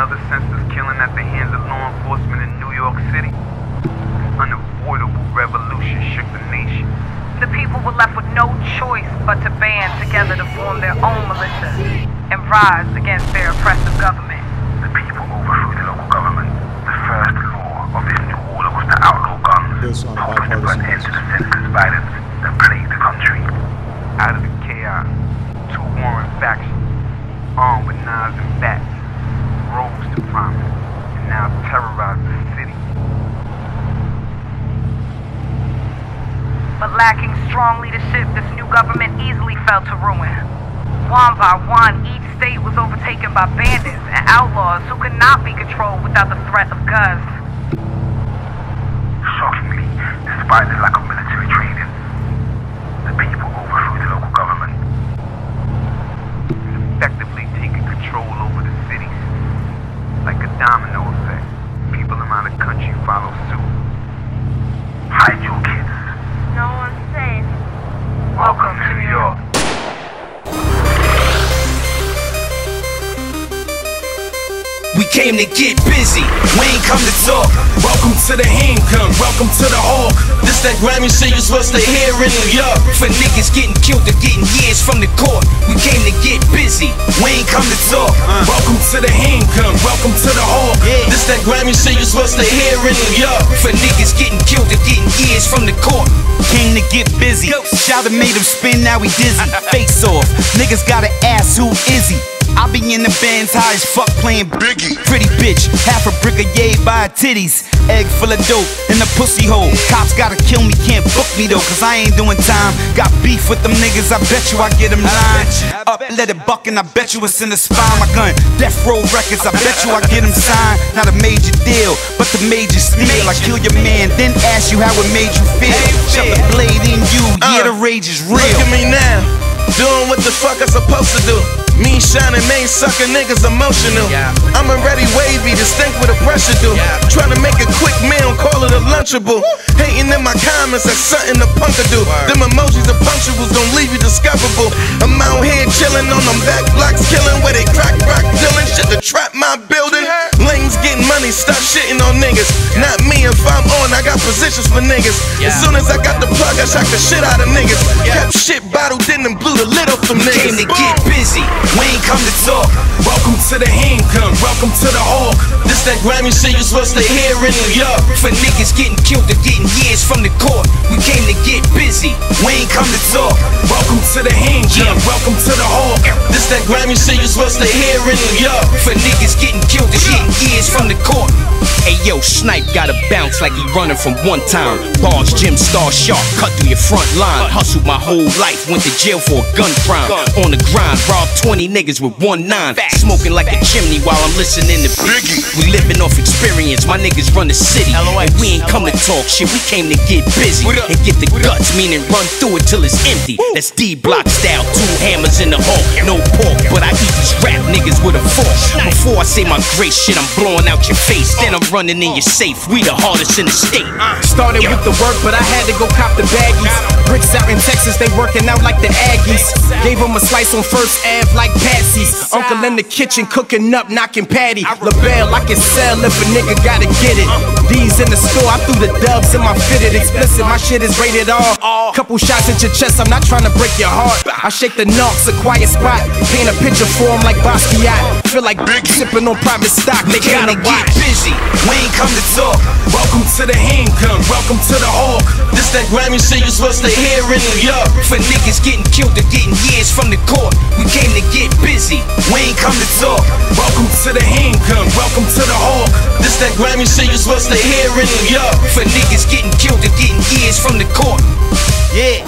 another senseless killing at the hands of law enforcement in New York City, an unavoidable revolution shook the nation. The people were left with no choice but to band together to form their own militia and rise against their oppressive government. The people overthrew the local government. The first law of this new order was to outlaw guns, This on hoping to put an end to the senseless violence that plagued the country. Out of the chaos, two warring factions, armed with knives and bats, rose to prominence and now terrorize the city. But lacking strong leadership, this new government easily fell to ruin. One by one, each state was overtaken by bandits and outlaws who could not be controlled without the threat of guns. Shockingly, despite the lack of military training, the people overthrew the local government. effectively taking control over the cities. Like a domino effect, people around the follow suit. Came to get busy, we ain't come to talk. Welcome to the handgun, welcome to the hawk. This that Grammy shit you're supposed to hear in New York. For niggas getting killed or getting years from the court. We came to get busy, we ain't come to talk. Welcome to the handgun, welcome to the hawk. This that Grammy shit you're supposed to hear in New York. For niggas getting killed or getting years from the court. Came to get busy. Shout made him spin, now he dizzy. Face off. Niggas gotta ask who is he? In the bands high as fuck playing Biggie. Pretty bitch, half a brick of yay by her titties. Egg full of dope in the pussy hole. Cops gotta kill me, can't book me though, cause I ain't doing time. Got beef with them niggas, I bet you I get them nine. Up, let it buck, and I bet you it's in the spine. My gun, Death Row Records, I bet you I get them signed. Not a major deal, but the major steal. I kill your man, then ask you how it made you feel. Shove the blade in you, yeah, the uh, rage is real. Look at me now, doing what the fuck I'm supposed to do. Me shining, main sucker niggas emotional. I'm already wavy, distinct with a pressure do. Trying to make a quick meal, call it a lunchable. Hating in my comments, that's something a punker do. Them emojis and punctuals gon' leave you discoverable. I'm out here chilling on them back blocks, killing where they crack rock dealing. Shit to trap my building. Lanes getting money, stop shitting on niggas. Not got positions for niggas. As soon as I got the plug, I shock the shit out of niggas. Kept shit bottled in and blew the lid off them Came niggas. to get busy, we ain't come to talk. Welcome to the handgun, welcome to the hawk. This that Grammy shit you supposed to hear in New York. For niggas getting killed or getting years from the court. We came to get busy, we ain't come to talk. Welcome to the handgun, welcome to the hawk. This that Grammy shit you supposed to hear in New York. For niggas getting killed or getting years from the court. Hey yo, Snype gotta bounce like he running from one time. Bars, Jim Star Sharp, cut through your front line. Hustled my whole life, went to jail for a gun crime. On the grind, robbed 20 niggas with one nine. Smoking like a chimney while I'm listening to Biggie. We living off experience, my niggas run the city. And we ain't come to talk shit, we came to get busy. And get the guts, meaning run through it till it's empty. That's D block style, two hammers in the hole. No pork, but I eat these rap niggas with a fork. Before I say my great shit, I'm blowing out your face. Then I'm running in your safe. We the hardest in the state. Started with the work, but I had to go cop the baggies. Bricks out in Texas, they working out like the Aggies. Gave them a slice on First Ave like Patsy's. Uncle in the kitchen cooking up, knocking patty. LaBelle, I can sell if a nigga gotta get it. D's in the store, I threw the dubs in my fitted. Explicit, my shit is rated R. Oh. Couple shots at your chest, I'm not trying to break your heart. I shake the knocks, a quiet spot. Paint a picture for him like Basquiat. Feel like sipping on private stock, they gotta get busy, we ain't come to talk. Welcome to the handgun, welcome to the hawk. This that Grammy shit you supposed to hear in New York. For niggas getting killed or getting years from the court. We came to get busy, we ain't come to talk. Welcome to the handgun, welcome to the hawk. That Grammy shit you supposed to hear in New York. For niggas getting killed and getting years from the court. Yeah.